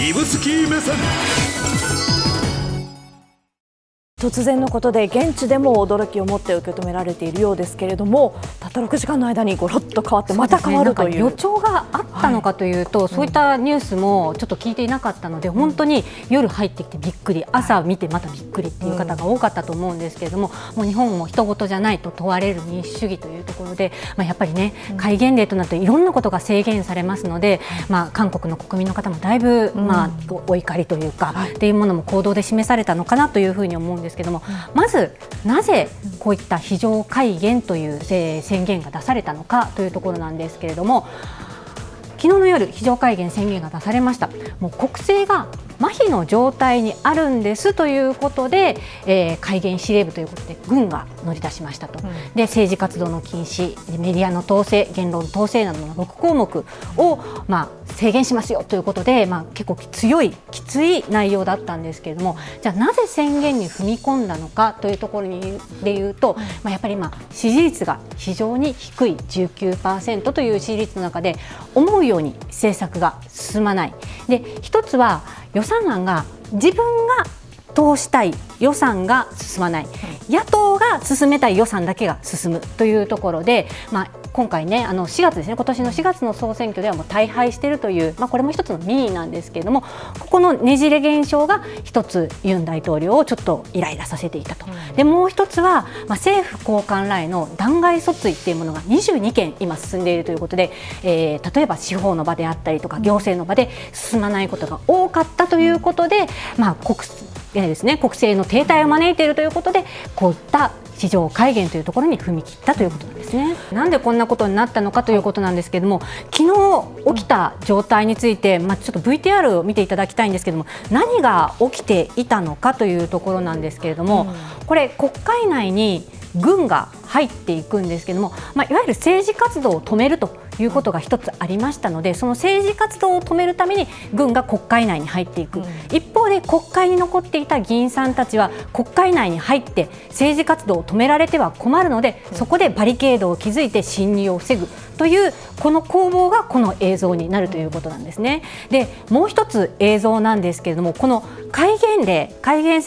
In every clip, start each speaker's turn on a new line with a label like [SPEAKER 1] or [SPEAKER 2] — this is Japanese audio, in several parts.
[SPEAKER 1] 指宿目線。
[SPEAKER 2] 突然のことで現地でも驚きを持って受け止められているようですけれどもたった6時間の間にごろっと変わってまた変わるという、
[SPEAKER 3] ね、予兆があったのかというと、はい、そういったニュースもちょっと聞いていなかったので、うん、本当に夜入ってきてびっくり朝見てまたびっくりっていう方が多かったと思うんですけれども、うん、もう日本も人事じゃないと問われる民主主義というところで、まあ、やっぱりね戒厳令となっていろんなことが制限されますので、まあ、韓国の国民の方もだいぶ、まあ、お怒りというか、はい、っていうものも行動で示されたのかなというふうに思うんですけども、まずなぜこういった非常戒厳という宣言が出されたのかというところなんですけれども昨日の夜、非常戒厳宣言が出されました。もう国政が麻痺の状態にあるんですということで、えー、戒厳司令部ということで軍が乗り出しましたと、うん、で政治活動の禁止メディアの統制言論統制などの6項目を、まあ、制限しますよということで、まあ、結構強いきつい内容だったんですけれどもじゃあなぜ宣言に踏み込んだのかというところにでいうと、まあ、やっぱり今支持率が非常に低い19%という支持率の中で思うように政策が進まない。で一つは予算案が自分が通したい予算が進まない、野党が進めたい予算だけが進むというところで、まあ、今回ねあの4月ですね今年の4月の総選挙ではもう大敗しているという、まあ、これも一つの民意なんですけれどもここのねじれ現象が一つユン大統領をちょっとイライラさせていたと、うん、でもう一つは、まあ、政府高官らへの弾劾訴追っていうものが22件今進んでいるということで、えー、例えば司法の場であったりとか行政の場で進まないことが多かったということで、まあ、国ですね国政の停滞を招いているということでこういった市場改元というところに踏み切ったということなんですね。なんでこんなことになったのかということなんですけれども、昨日起きた状態について、まあ、ちょっと VTR を見ていただきたいんですけれども、何が起きていたのかというところなんですけれども、これ国会内に軍が入っていくんですけれども、まあ、いわゆる政治活動を止めるということが一つありましたのでその政治活動を止めるために軍が国会内に入っていく、うん、一方で国会に残っていた議員さんたちは国会内に入って政治活動を止められては困るので、そこでバリケードを築いて侵入を防ぐ。というこの攻防がこの映像になるということなんですね。でもう一つ映像なんですけれどもこの戒厳令戒厳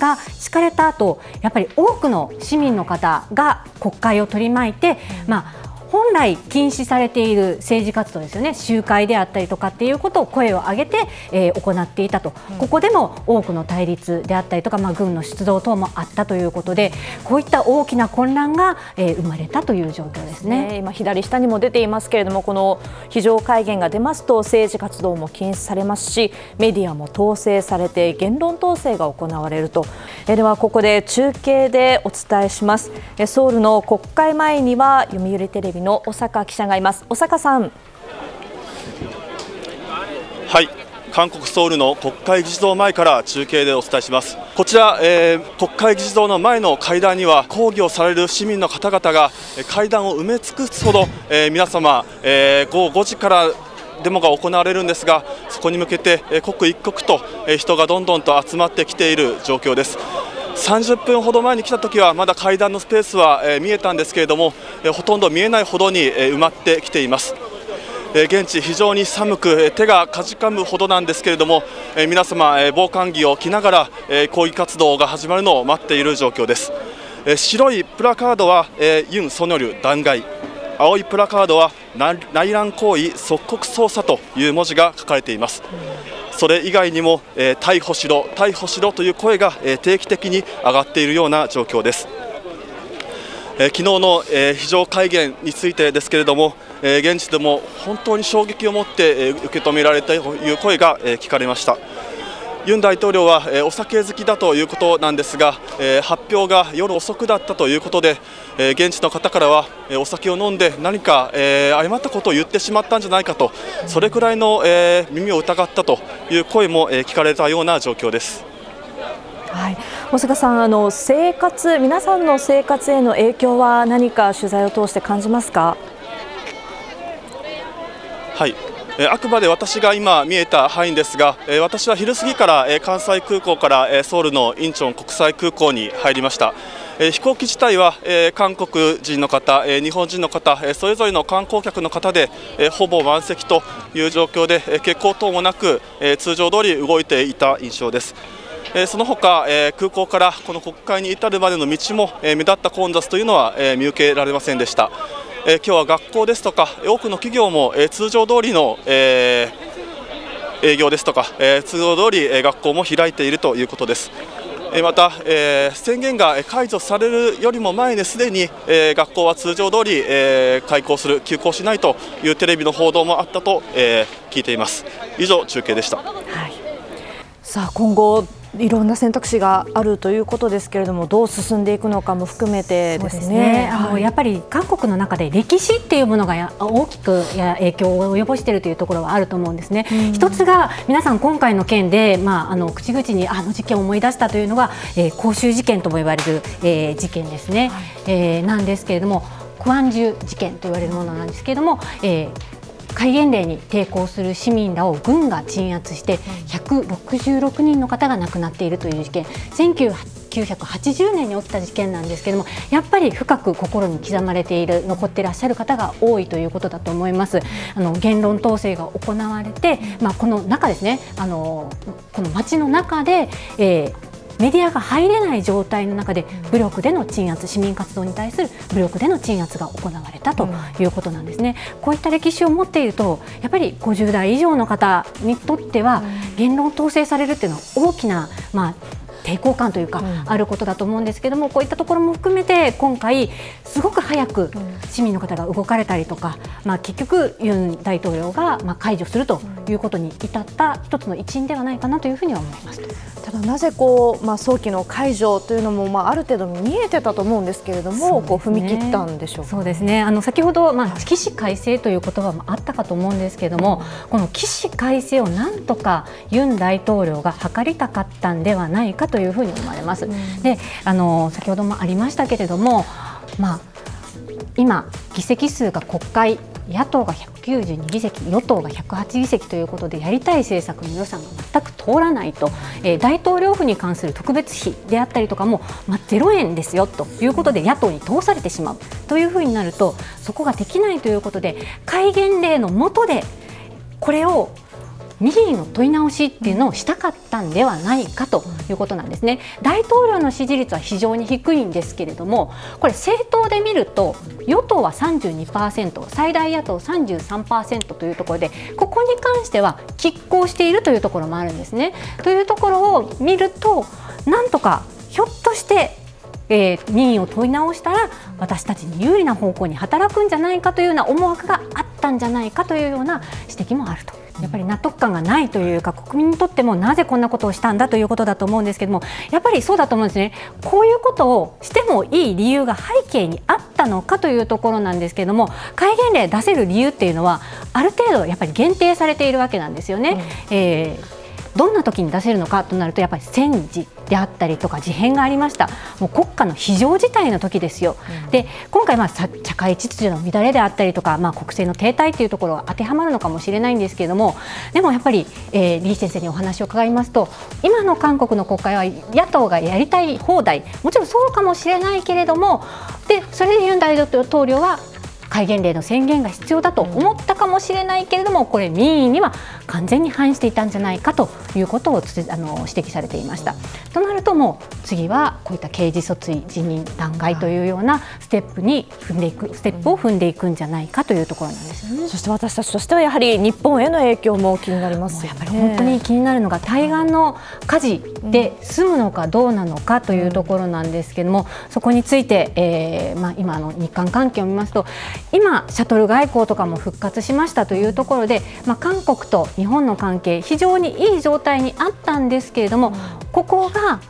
[SPEAKER 3] が敷かれた後やっぱり多くの市民の方が国会を取り巻いて、まあ本来禁止されている政治活動ですよね。集会であったりとかっていうことを声を上げて、えー、行っていたと、うん、ここでも多くの対立であったりとか、まあ、軍の出動等もあったということでこういった大きな混乱が、えー、生まれたという状況ですね、
[SPEAKER 2] ね、今左下にも出ていますけれどもこの非常戒厳が出ますと政治活動も禁止されますしメディアも統制されて言論統制が行われると、えー、ではここで中継でお伝えします。ソウルの国会前には読売テレビの小坂記者がいます。小坂さん。
[SPEAKER 4] はい。韓国ソウルの国会議事堂前から中継でお伝えします。こちら、えー、国会議事堂の前の階段には抗議をされる市民の方々が階段を埋め尽くすほど、えー、皆様、えー、午後5時からデモが行われるんですがそこに向けて、え刻一刻と、え人がどんどんと集まってきている状況です。30分ほど前に来た時はまだ階段のスペースは、見えたんですけれども、ほとんど見えないほどに、埋まってきています。現地、非常に寒く手がかじかむほどなんですけれども、皆様、防寒着を着ながら、抗議活動が始まるのを待っている状況です。白いプラカードは、ユン・ソニョル弾劾青いプラカードは内乱行為即刻捜査という文字が書かれています。それ以外にも、えー、逮捕しろ、逮捕しろという声が、えー、定期的に上がっているような状況です。えー、昨日の、えー、非常戒厳についてですけれども、えー、現地でも本当に衝撃を持って、えー、受け止められたという声が、えー、聞かれました。ユン大統領は、えー、お酒好きだということなんですが、えー、発表が夜遅くだったということで、えー、現地の方からは、えー、お酒を飲んで何か、えー、誤ったことを言ってしまったんじゃないかとそれくらいの、えー、耳を疑ったという声も、えー、聞かれたような状況です。
[SPEAKER 2] はい、大阪さんあの生活皆さんの生活への影響は何か取材を通して感じますか？
[SPEAKER 4] はいあくまで私が今見えた範囲ですが私は昼過ぎから関西空港からソウルのインチョン国際空港に入りました、飛行機自体は、韓国人の方、日本人の方、それぞれの観光客の方で、ほぼ満席という状況で、欠航等もなく、通常通り動いていた印象です。その他、空港からこの国会に至るまでの道も、目立った混雑というのは、見受けられませんでした。えー、今日は学校ですとか多くの企業も、えー、通常通りの、えー、営業ですとか、えー、通常通り、えー、学校も開いているということです。また、えー、宣言が解除されるよりも前ですでに、えー、学校は通常通り、えー、開校する休校しないというテレビの報道もあったと、えー、聞いています。以上中継でした、はい、
[SPEAKER 2] さあ今後いろんな選択肢があるということですけれどもどう進んでいくのかも含めてですね。すね。
[SPEAKER 3] あの、はい、やっぱり韓国の中で歴史っていうものが大きくや影響を及ぼしているというところはあると思うんですね。一つが皆さん今回の件で、まあ、あの口々にあの事件を思い出したというのが、えー、公衆事件とも言われる、えー、事件ですね、はい、えー、なんですけれどもクアンジュ事件と言われるものなんですけれども、えー戒厳令に抵抗する市民らを軍が鎮圧して166人の方が亡くなっているという事件。1980年に起きた事件なんですけれどもやっぱり深く心に刻まれている残っていらっしゃる方が多いということだと思います。あの言論統制が行われて、まあ、この中ですね。あのこの街の中で、えーメディアが入れない状態の中で武力での鎮圧市民活動に対する武力での鎮圧が行われたということなんですね、こういった歴史を持っているとやっぱり50代以上の方にとっては言論統制されるっていうのは大きな、まあ、抵抗感というか、あることだと思うんですけどもこういったところも含めて今回すごく早く市民の方が動かれたりとか、まあ、結局ユン大統領がまあ解除するということに至った一つの一因ではないかなというふうには思います。
[SPEAKER 2] ただなぜこう、まあ、早期の解除というのも、まあ、ある程度見えてたと思うんですけれども、ね、こう踏み切ったんでしょう
[SPEAKER 3] そうですねあの先ほど、まあ、起死回生という言葉もあったかと思うんですけれども、この起死回生をなんとかユン大統領が図りたかったんではないかというふうに思われます。うん、であの先ほどもありましたけれども、まあ、今、議席数が国会野党が192議席与党が108議席ということでやりたい政策の予算が全く通らないと、えー、大統領府に関する特別費であったりとかも、まあ、0円ですよということで野党に通されてしまう。というふうになるとそこができないということで戒厳令の下でこれを民意の問い直しっていうのをしたかったんではないかということなんですね。大統領の支持率は非常に低いんですけれども、これ政党で見ると与党は32%、最大野党33%というところで、ここに関しては拮抗しているというところもあるんですね。というところを見ると、なんとかひょっとしてえー、民意を問い直したら私たちに有利な方向に働くんじゃないかというような思惑があったんじゃないかというような指摘もあると。やっぱり納得感がないというか国民にとってもなぜこんなことをしたんだということだと思うんですけどもやっぱりそうだと思うんですね。こういうことをしてもいい理由が背景にあったのかというところなんですけれども戒厳令出せる理由っていうのはある程度やっぱり限定されているわけなんですよね。うん、えーどんな時に出せるのかとなるとやっぱり戦時であったりとか事変がありました。もう国家の非常事態の時ですよ、うん、で今回まあ社会秩序の乱れであったりとか、まあ、国政の停滞というところが当てはまるのかもしれないんですけれどもでもやっぱり、えー、李先生にお話を伺いますと今の韓国の国会は野党がやりたい放題。もちろんそうかもしれないけれどもでそれでユン大統領は戒厳令の宣言が必要だと思ったかもしれないけれどもこれ民意には完全に反していたんじゃないかということをあの指摘されていました。となるともう次はこういった刑事訴追辞任弾劾というようなステップに踏んでいくステップを踏んでいくんじゃないかというところなんですよね。
[SPEAKER 2] そして私たちとしてはやはり日本への影響も気になります、
[SPEAKER 3] ね、やっぱり本当に気になるのが対岸の火事で済むのかどうなのかというところなんですけれども、そこについて、えーまあ、今の日韓関係を見ますと今、シャトル外交とかも復活しましたというところで、まあ、韓国と日本の関係非常にいい状態にあったんですけれども、ここが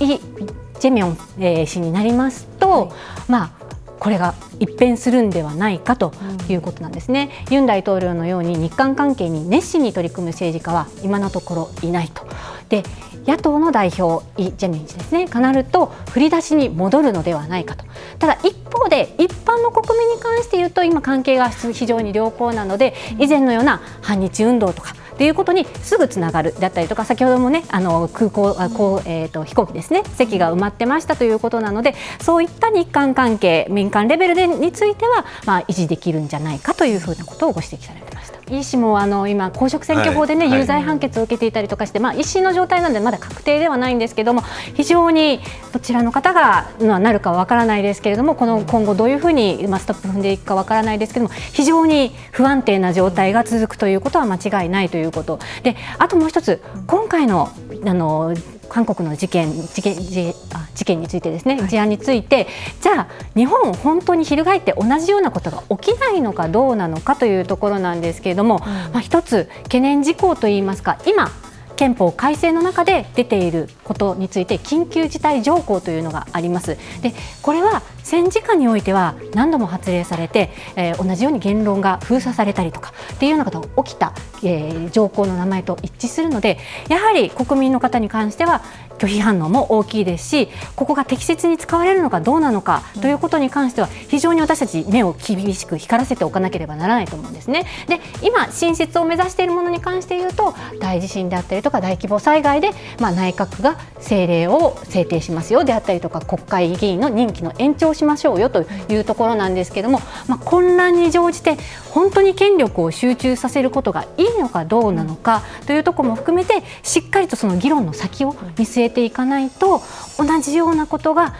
[SPEAKER 3] イ・ジェミョン、えー、氏になりますと、はい、まあこれが一変するんではないかということなんですね、うん、ユン大統領のように日韓関係に熱心に取り組む政治家は今のところいないと。で野党の代表イ・ジェミョン氏ですねかなると振り出しに戻るのではないかとただ一方で一般の国民に関して言うと今関係が非常に良好なので以前のような反日運動とかということにすぐつながるだったりとか先ほどもねあの空港あこう、えーと、飛行機ですね席が埋まってましたということなのでそういった日韓関係民間レベルでについては、まあ、維持できるんじゃないかというふうなことをご指摘されてま。医師もあの今、公職選挙法でね、はい、有罪判決を受けていたりとかして、まあ、医師の状態なのでまだ確定ではないんですけども非常にどちらの方がなるかは分からないですけれどもこの今後どういうふうに、まあ、ストップ踏んでいくか分からないですけども非常に不安定な状態が続くということは間違いないということ。であともう一つ今回のあの韓国の事件事件事事件についてですね、事案についてじゃあ日本本当に翻って同じようなことが起きないのかどうなのかというところなんですけれども、うん、まあ、一つ懸念事項といいますか今憲法改正の中で出ていることについて緊急事態条項というのがあります。でこれは戦時下においては何度も発令されて、えー、同じように言論が封鎖されたりとかっていうようなことが起きた、えー、条項の名前と一致するのでやはり国民の方に関しては拒否反応も大きいですしここが適切に使われるのかどうなのかということに関しては非常に私たち目を厳しく光らせておかなければならないと思うんですね。で今進出を目指しているものに関して言うと大地震であったりとか大規模災害で、まあ、内閣が政令を制定しますよであったりとか国会議員の任期の延長しましょうよというところなんですけども、まあ、混乱に乗じて本当に権力を集中させることがいいのかどうなのかというところも含めてしっかりとその議論の先を見据えていかないと同じようなことが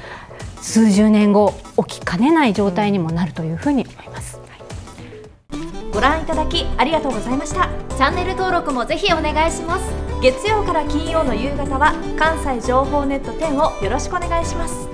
[SPEAKER 3] 数十年後起きかねない状態にもなるというふうに思います。
[SPEAKER 2] ご覧いただきありがとうございました。チャンネル登録もぜひお願いします。月曜から金曜の夕方は関西情報ネット10をよろしくお願いします。